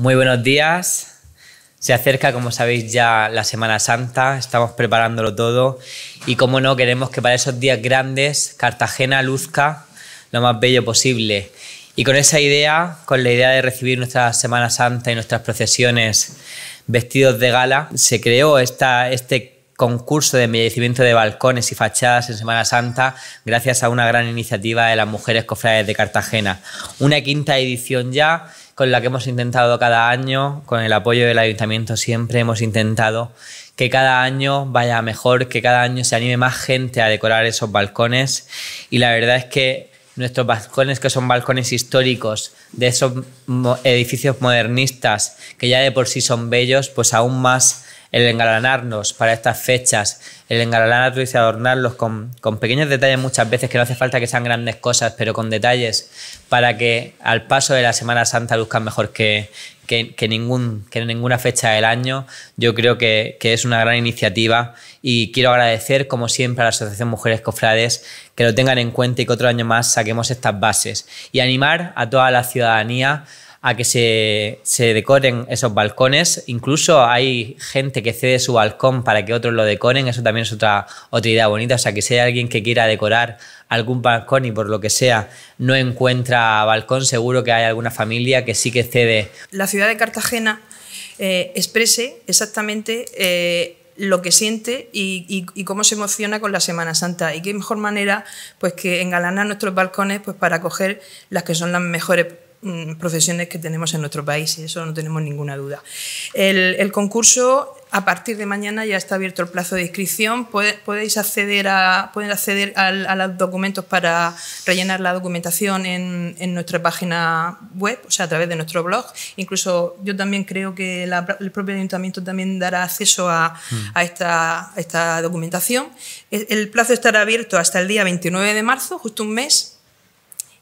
Muy buenos días. Se acerca, como sabéis, ya la Semana Santa, estamos preparándolo todo y, como no, queremos que para esos días grandes Cartagena luzca lo más bello posible. Y con esa idea, con la idea de recibir nuestra Semana Santa y nuestras procesiones vestidos de gala, se creó esta, este concurso de embellecimiento de balcones y fachadas en Semana Santa gracias a una gran iniciativa de las mujeres cofrades de Cartagena. Una quinta edición ya con la que hemos intentado cada año, con el apoyo del ayuntamiento siempre hemos intentado que cada año vaya mejor, que cada año se anime más gente a decorar esos balcones. Y la verdad es que nuestros balcones, que son balcones históricos de esos edificios modernistas que ya de por sí son bellos, pues aún más el engalanarnos para estas fechas, el engalanarnos y adornarlos con, pequeños detalles muchas veces que no hace falta que sean grandes cosas, pero con detalles para que al paso de la Semana Santa luzcan mejor que, que, ningún, que ninguna fecha del año, yo creo que, que, es una gran iniciativa y quiero agradecer, como siempre, a la Asociación Mujeres Cofrades que lo tengan en cuenta y que otro año más saquemos estas bases. Y animar a toda la ciudadanía a que se, se, decoren esos balcones. Incluso hay gente que cede su balcón para que otros lo decoren. Eso también es otra, otra idea bonita. O sea, que si hay alguien que quiera decorar algún balcón y por lo que sea no encuentra balcón, seguro que hay alguna familia que sí que cede. La ciudad de Cartagena eh, exprese exactamente eh, lo que siente y, y, cómo se emociona con la Semana Santa. Y qué mejor manera pues, que engalanar nuestros balcones pues, para coger las que son las mejores profesiones que tenemos en nuestro país, y eso no tenemos ninguna duda. El, concurso, a partir de mañana ya está abierto el plazo de inscripción, podéis acceder a, pueden acceder a, los documentos para rellenar la documentación en, nuestra página web, o sea, a través de nuestro blog. Incluso yo también creo que el propio ayuntamiento también dará acceso a, mm. esta, esta documentación. el plazo estará abierto hasta el día 29 de marzo, justo un mes,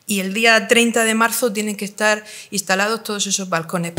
y el día 30 de marzo tienen que estar instalados todos esos balcones.